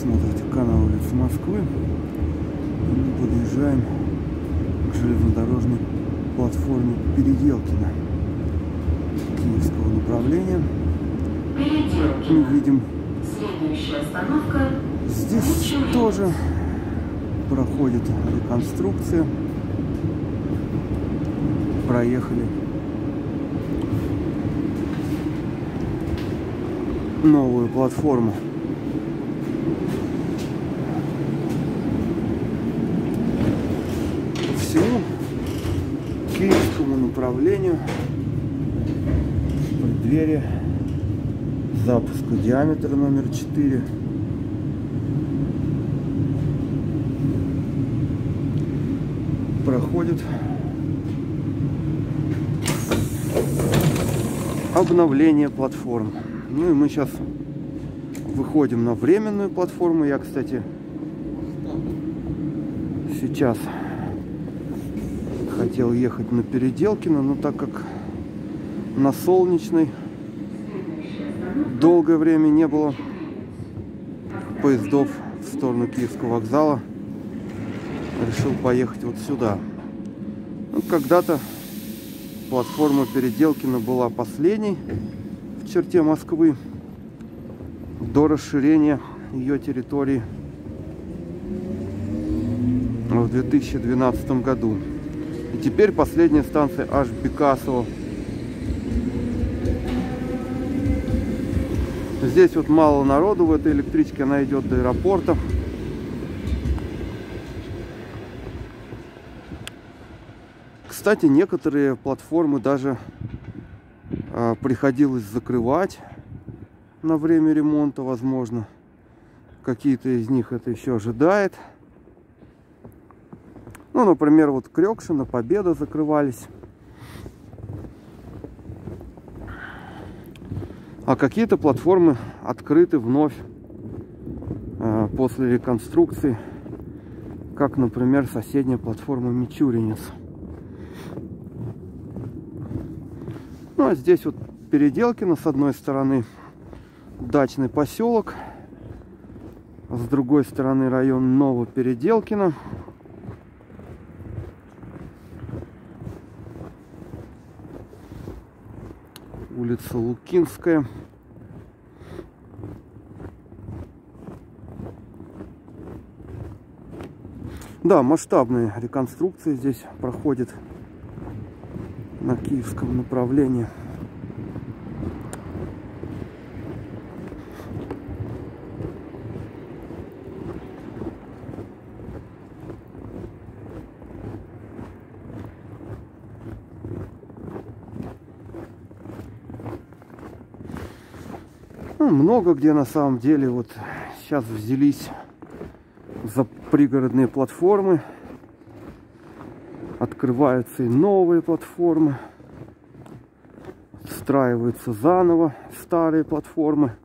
смотрите канал улицы Москвы. И мы подъезжаем к железнодорожной платформе Переделкина Киевского направления. Мы Переделкино. видим, Следующая остановка здесь Мичурин. тоже проходит реконструкция. Проехали новую платформу. По киевскому направлению. Преддверии запуска диаметра номер 4 проходит обновление платформ. Ну и мы сейчас выходим на временную платформу. Я, кстати, сейчас хотел ехать на Переделкино, но так как на Солнечной долгое время не было поездов в сторону Киевского вокзала, решил поехать вот сюда. Ну, когда-то платформа Переделкина была последней в черте Москвы до расширения ее территории в 2012 году. И теперь последняя станция аж Бекасово. Здесь вот мало народу в этой электричке, она идет до аэропорта. Кстати, некоторые платформы даже а, приходилось закрывать на время ремонта, возможно. Какие-то из них это еще ожидает. Ну, например, вот Крёкшина, Победа закрывались. А какие-то платформы открыты вновь э, после реконструкции. Как, например, соседняя платформа Мичуринец. Ну, а здесь вот Переделкино с одной стороны дачный поселок. С другой стороны район Новопеределкино. Улица Лукинская. Да, масштабные реконструкции здесь проходят на киевском направлении. Ну, много где на самом деле вот сейчас взялись за пригородные платформы. Открываются и новые платформы. Встраиваются заново старые платформы.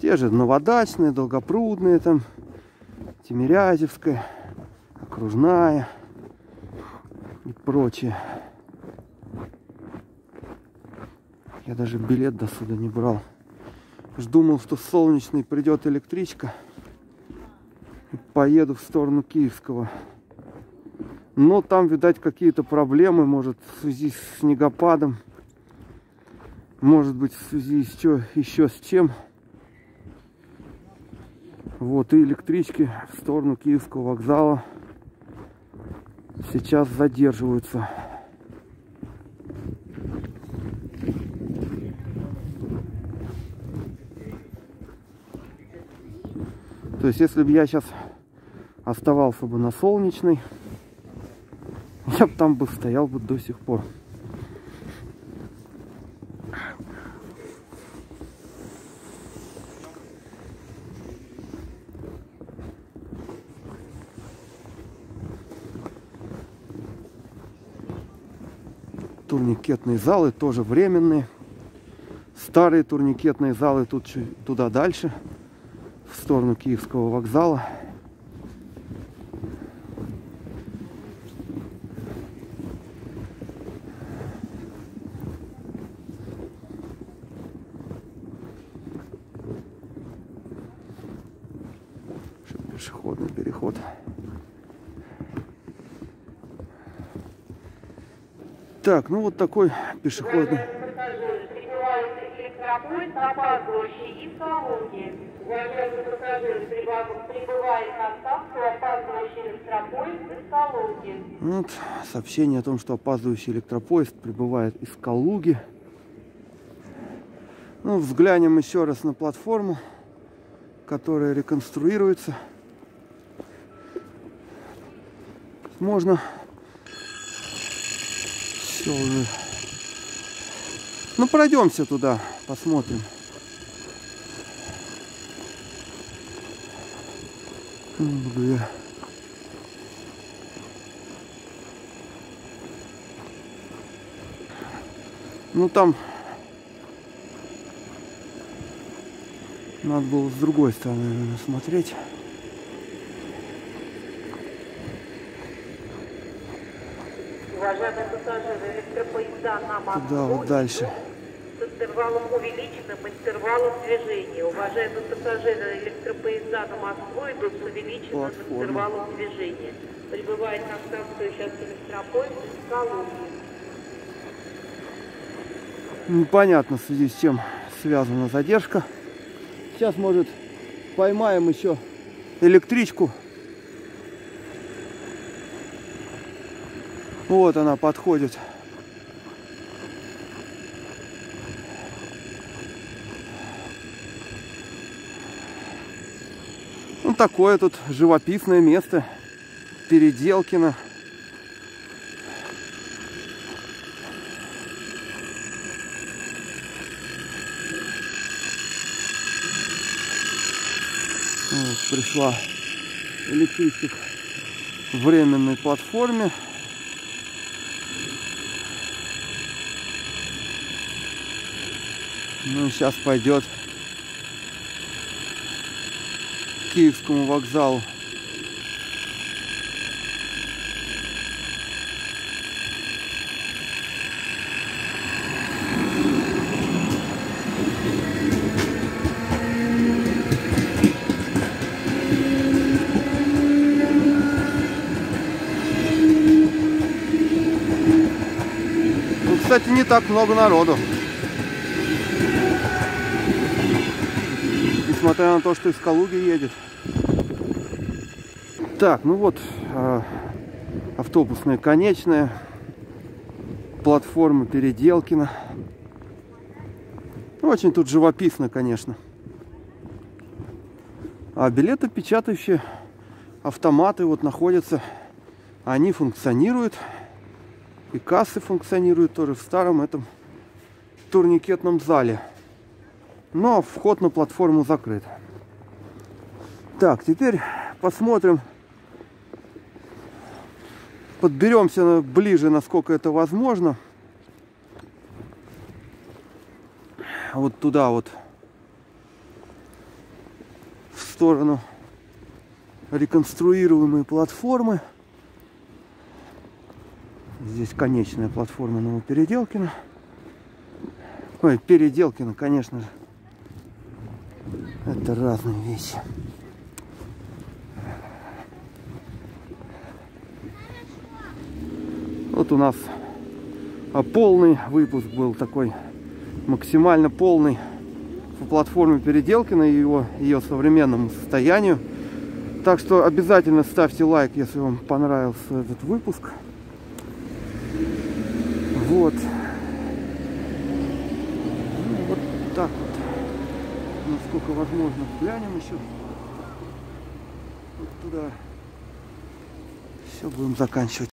Те же новодачные, долгопрудные там, Тимирязевская, окружная и прочее. Я даже билет до сюда не брал. Думал, что с солнечной придет электричка. Поеду в сторону Киевского. Но там, видать, какие-то проблемы, может, в связи с снегопадом. Может быть, в связи с чё, еще с чем. Вот, и электрички в сторону Киевского вокзала сейчас задерживаются. То есть, если бы я сейчас оставался бы на солнечной, я бы там бы стоял бы до сих пор. Турникетные залы тоже временные. Старые турникетные залы тут туда дальше в сторону Киевского вокзала. пешеходный переход. Так, ну вот такой пешеходный. Пассажиры, прибыв- прибывает на станцию опаздывающий электропоезд из Калуги. Вот сообщение о том, что опаздывающий электропоезд прибывает из Калуги. Ну, взглянем еще раз на платформу, которая реконструируется. Можно все уже. Ну, пройдемся туда, посмотрим. Буду я. Ну там надо было с другой стороны наверное, смотреть. Туда вот дальше. Интервалом увеличенным интервалом движения. Уважаемые пассажиры, электропоезда на Москву идут с увеличенным Платформа. интервалом движения. Прибывает на станцию сейчас электропоезд из Калуги. Непонятно в связи с чем связана задержка. Сейчас, может, поймаем еще электричку. Вот она подходит. Ну, такое тут живописное место. Переделкино. Вот, пришла электричка к временной платформе. Ну, сейчас пойдет к Киевскому вокзалу. Ну, кстати, не так много народу. Несмотря на то, что из Калуги едет. Так, ну вот а, автобусная конечная. Платформа Переделкина. Ну, Очень тут живописно, конечно. А билеты печатающие автоматы вот находятся. Они функционируют. И кассы функционируют тоже в старом этом турникетном зале. Но вход на платформу закрыт. Так, теперь посмотрим. Подберемся ближе, насколько это возможно. Вот туда вот. В сторону реконструируемой платформы. Здесь конечная платформа Новопеределкина. Ой, Переделкина, конечно же. Это разные вещи. Вот у нас а, полный выпуск был такой, максимально полный по платформе Переделкина и его, ее современному состоянию. Так что обязательно ставьте лайк, если вам понравился этот выпуск. Вот. Ну, вот так вот. Насколько возможно, глянем еще. Вот туда. Все, будем заканчивать.